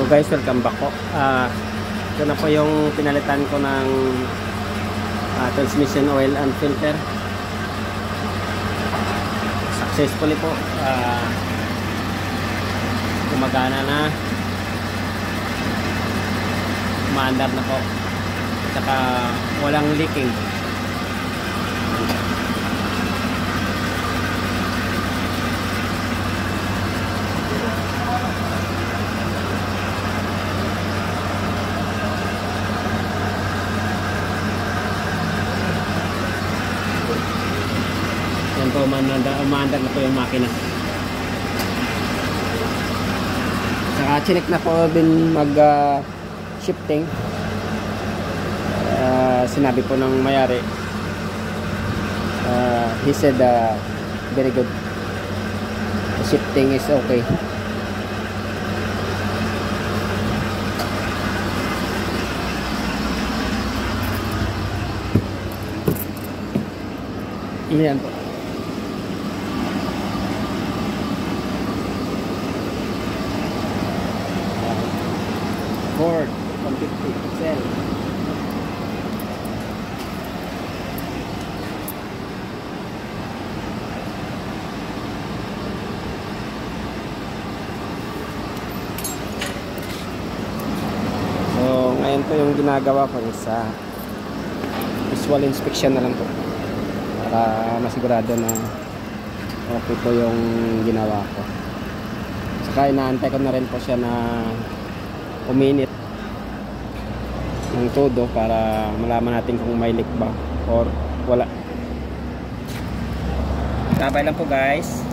So guys, welcome back po. Ah, ito na po yung pinalitan ko ng ah, transmission oil and filter. Successfully po. Ah, gumagana na. Umaandar na po. Saka walang leaking. Po, umandar, umandar na po yung makina. Saka chinek na po din mag ah, shifting. Ah, sinabi po ng mayari. ah, he said ah, very good. The shifting is okay. Yan po. Ford 150 XL. So, ngayon po yung ginagawa ko sa visual inspection na lang po para masigurado na okay po yung ginawa ko. Saka inaantay ko na rin po siya na uminit ng todo para malaman natin kung may leak ba or wala. Sabay lang po guys.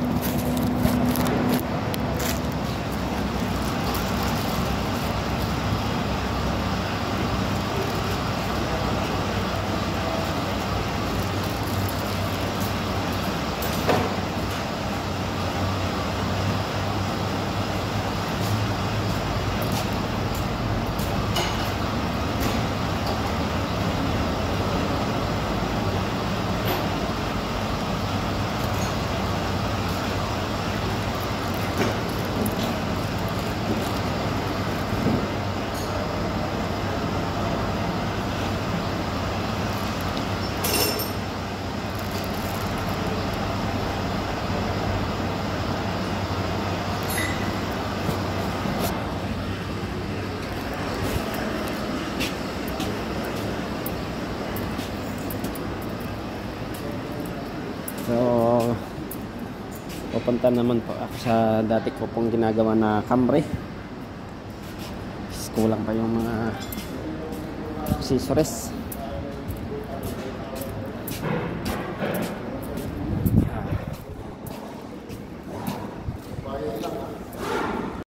So, pupunta naman po ako sa dati ko pong ginagawa na. Is, Kulang pa yung mga accessories.